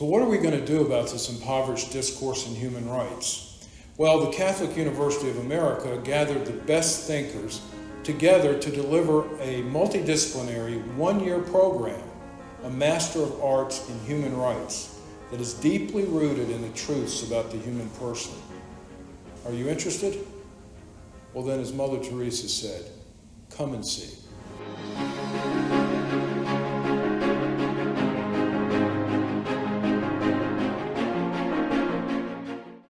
So, what are we going to do about this impoverished discourse in human rights? Well, the Catholic University of America gathered the best thinkers together to deliver a multidisciplinary one year program, a Master of Arts in Human Rights, that is deeply rooted in the truths about the human person. Are you interested? Well, then, as Mother Teresa said, come and see.